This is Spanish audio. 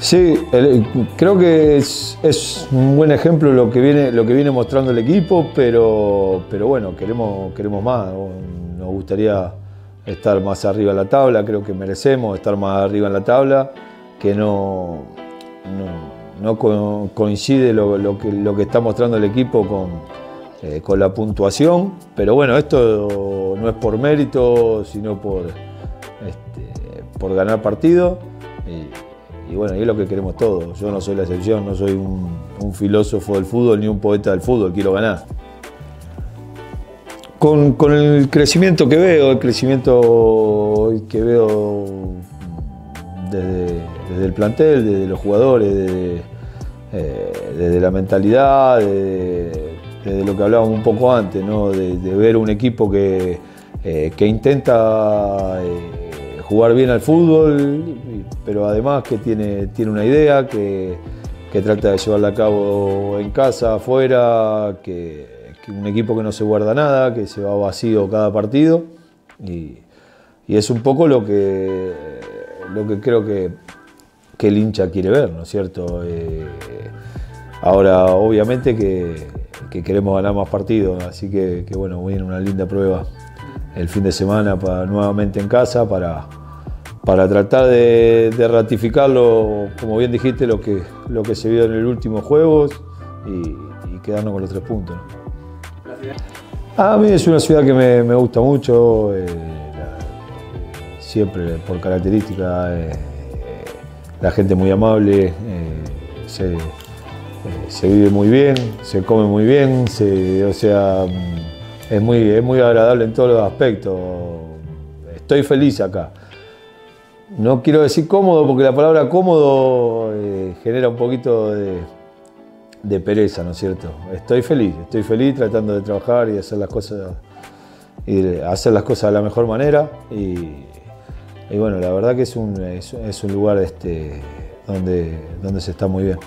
Sí, creo que es, un buen ejemplo lo que viene, lo que viene mostrando el equipo, pero, pero bueno, queremos, queremos más. Nos gustaría estar más arriba en la tabla, creo que merecemos estar más arriba en la tabla, que no, no, coincide lo, que, lo que está mostrando el equipo con, eh, con la puntuación, pero bueno, esto no es por mérito, sino por, este, por ganar partido. Bueno, y es lo que queremos todos. Yo no soy la excepción, no soy un, filósofo del fútbol ni un poeta del fútbol, quiero ganar. Con, el crecimiento que veo, el crecimiento que veo desde, el plantel, desde los jugadores, desde, eh, la mentalidad, desde lo que hablábamos un poco antes, de, ver un equipo que, eh, que intenta eh, jugar bien al fútbol, pero además que tiene, tiene una idea, que, trata de llevarla a cabo en casa, afuera, que, un equipo que no se guarda nada, que se va vacío cada partido. Y, es un poco lo que, lo que creo que, que el hincha quiere ver, ¿no es cierto? Eh, ahora, obviamente que que queremos ganar más partidos, así que, bueno, viene una linda prueba el fin de semana para, nuevamente en casa para, para tratar de, ratificarlo, como bien dijiste, lo que, lo que se vio en el último juego y, quedarnos con los tres puntos. A mí es una ciudad que me, gusta mucho, eh, siempre por característica, eh, la gente muy amable, eh, eh, se vive muy bien, se come muy bien, o sea, es muy, es muy agradable en todos los aspectos. Estoy feliz acá. No quiero decir cómodo porque la palabra cómodo eh, genera un poquito de, pereza, ¿no es cierto? Estoy feliz, estoy feliz tratando de trabajar y hacer las cosas, y hacer las cosas de la mejor manera. Y, bueno, la verdad que es un, es, un lugar este, donde, donde se está muy bien.